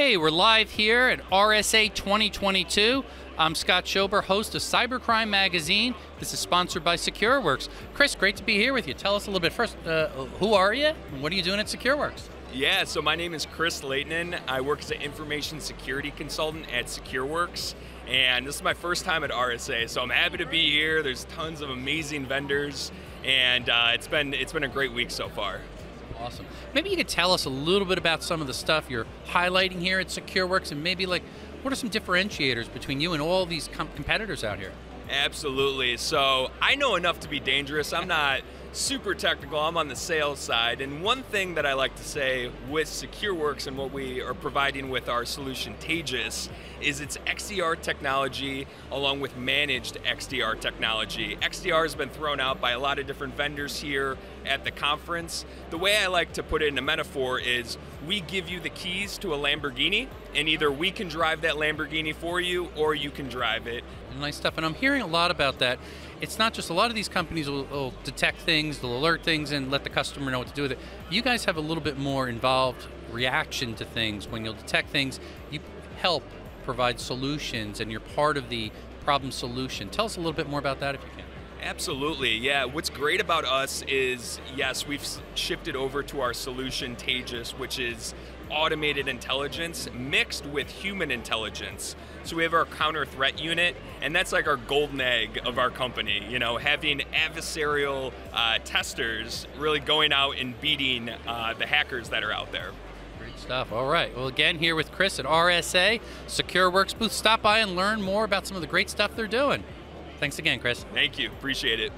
Hey, we're live here at RSA 2022. I'm Scott Schober, host of Cybercrime Magazine. This is sponsored by SecureWorks. Chris, great to be here with you. Tell us a little bit first. Uh, who are you? And what are you doing at SecureWorks? Yeah, so my name is Chris Lehtinen. I work as an information security consultant at SecureWorks, and this is my first time at RSA. So I'm happy to be here. There's tons of amazing vendors, and uh, it's been it's been a great week so far. Awesome. Maybe you could tell us a little bit about some of the stuff you're highlighting here at SecureWorks, and maybe like what are some differentiators between you and all these com- competitors out here? Absolutely. So I know enough to be dangerous. I'm not super technical. I'm on the sales side. And one thing that I like to say with SecureWorks and what we are providing with our solution Taegis is it's XDR technology along with managed XDR technology. XDR has been thrown out by a lot of different vendors here at the conference. The way I like to put it in a metaphor is we give you the keys to a Lamborghini, and either we can drive that Lamborghini for you or you can drive it. Nice stuff. And I'm hearing a lot about that. It's not just a lot of these companies will, will detect things, they'll alert things, and let the customer know what to do with it. You guys have a little bit more involved reaction to things. When you'll detect things, you help provide solutions, and you're part of the problem solution. Tell us a little bit more about that if you can. Absolutely, yeah. What's great about us is, yes, we've shifted over to our solution, Taegis, which is automated intelligence mixed with human intelligence. So we have our counter threat unit, and that's like our golden egg of our company. You know, having adversarial uh, testers really going out and beating uh, the hackers that are out there. Great stuff. All right. Well, again, here with Chris at RSA SecureWorks booth. Stop by and learn more about some of the great stuff they're doing. Thanks again, Chris. Thank you. Appreciate it.